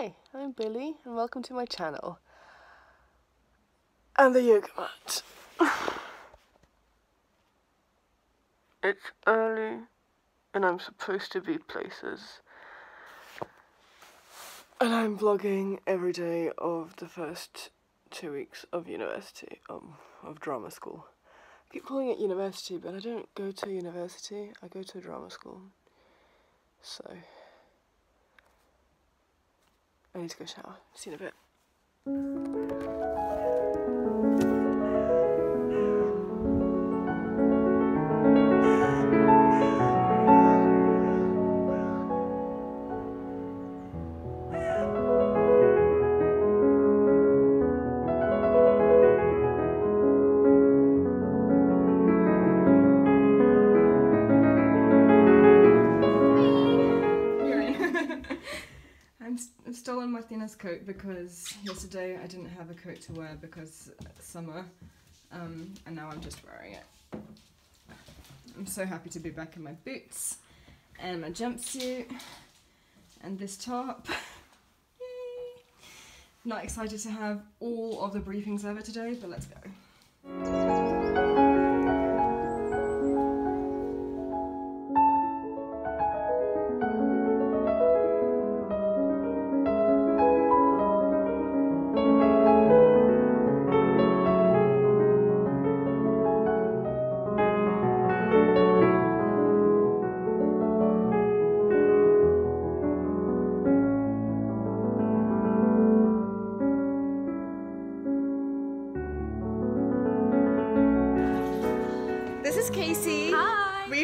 Hi, I'm Billie and welcome to my channel. And the yoga mat. it's early and I'm supposed to be places. And I'm vlogging every day of the first two weeks of university, um, of drama school. I keep calling it university, but I don't go to university, I go to drama school. So, I need to go shower. See you in a bit. Stolen Martina's coat because yesterday I didn't have a coat to wear because summer, um, and now I'm just wearing it. I'm so happy to be back in my boots and my jumpsuit and this top. Yay! Not excited to have all of the briefings over today, but let's go.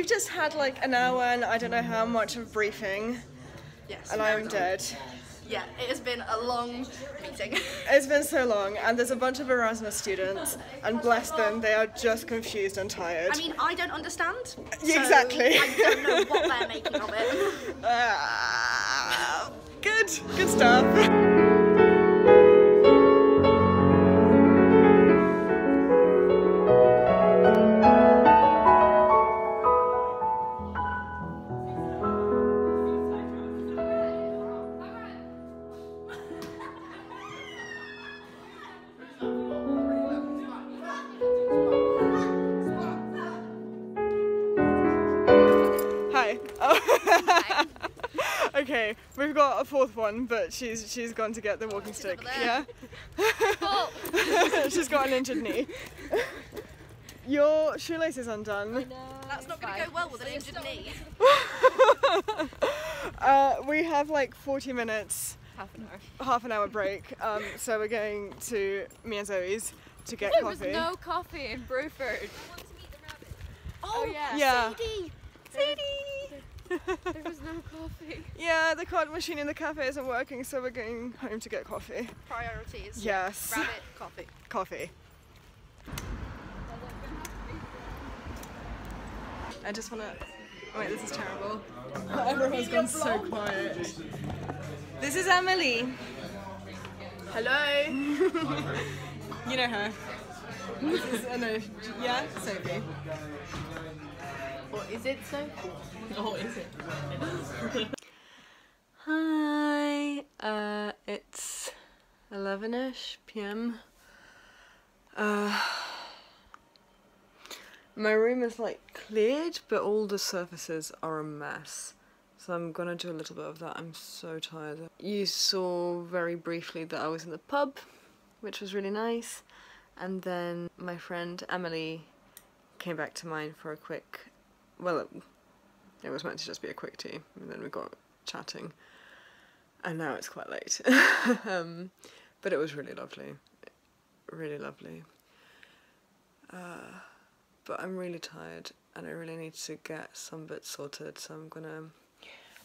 We've just had like an hour and I don't know how much of briefing, Yes. and I'm dead. Yeah, it has been a long meeting. It's been so long, and there's a bunch of Erasmus students, and bless them, they are just confused and tired. I mean, I don't understand. so Exactly. I don't know what they're making of it. Ah, good, good stuff. Oh. okay, we've got a fourth one, but she's she's gone to get the walking stick. Yeah. she's got an injured knee. Your shoelace is undone. That's not going to go well with an injured knee. Uh, we have like 40 minutes, Half an hour. half an hour break. Um, so we're going to me and Zoe's to get There was coffee. no coffee in Bruford. Oh, yeah. Yeah. CD. There was no coffee. Yeah, the card machine in the cafe isn't working, so we're going home to get coffee. Priorities. Yes. Rabbit, coffee. Coffee. I just want to. Wait, this is terrible. Everyone's gone so quiet. This is Emily. Hello. You know her. This is, uh, no, yeah, Sophie. Is it so? Oh, is it? Hi, uh, it's 11ish p.m. Uh, my room is like cleared, but all the surfaces are a mess. So I'm gonna do a little bit of that. I'm so tired. You saw very briefly that I was in the pub, which was really nice. And then my friend Emily came back to mine for a quick, well, it, was meant to just be a quick tea, and then we got chatting. And now it's quite late. um, but it was really lovely. Really lovely. Uh, but I'm really tired and I really need to get some bits sorted, so I'm gonna.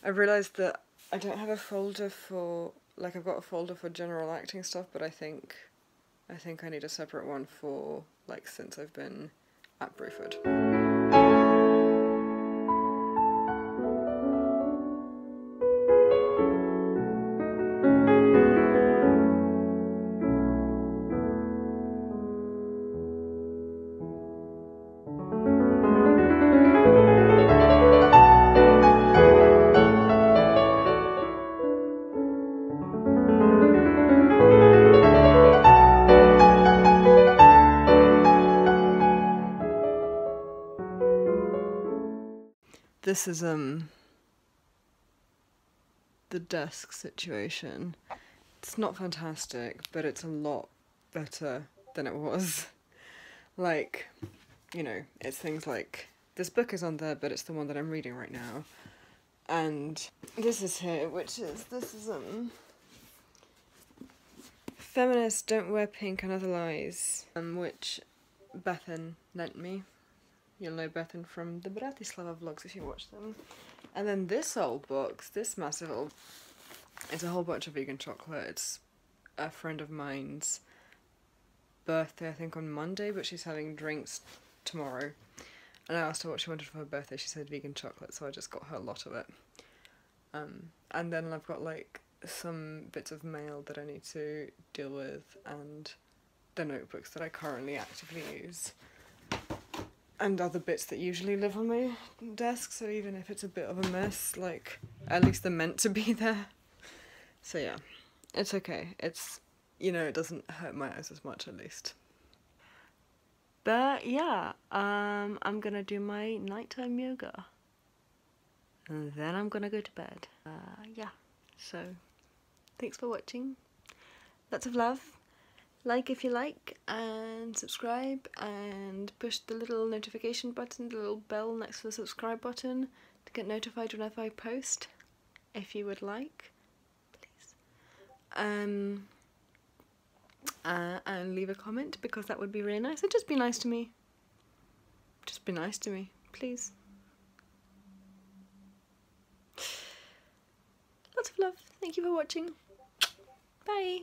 I realised that I don't have a folder for. Like, I've got a folder for general acting stuff, but I think. I think I need a separate one for, like, since I've been at Bruford. This is um the desk situation. It's not fantastic, but it's a lot better than it was. like, you know, it's things like this book is on there, but it's the one that I'm reading right now. And this is here, which is this is um Feminists Don't Wear Pink and Other Lies, um, which Bethan lent me. You'll know Bethan from the Bratislava vlogs if you watch them. And then this old box, this massive old, it's a whole bunch of vegan chocolate. It's a friend of mine's birthday, I think, on Monday, but she's having drinks tomorrow. And I asked her what she wanted for her birthday. She said vegan chocolate, so I just got her a lot of it. Um, and then I've got like some bits of mail that I need to deal with, and the notebooks that I currently actively use, and other bits that usually live on my desk. So even if it's a bit of a mess, like at least they're meant to be there. So yeah, it's okay. It's you know it doesn't hurt my eyes as much at least. But yeah, um, I'm gonna do my nighttime yoga. And then I'm gonna go to bed. Uh, yeah, so thanks for watching. Lots of love. Like if you like, and subscribe, and push the little notification button, the little bell next to the subscribe button to get notified whenever I post, if you would like, please. Um, uh, and leave a comment because that would be really nice. And just be nice to me. Just be nice to me, please. Lots of love. Thank you for watching. Bye.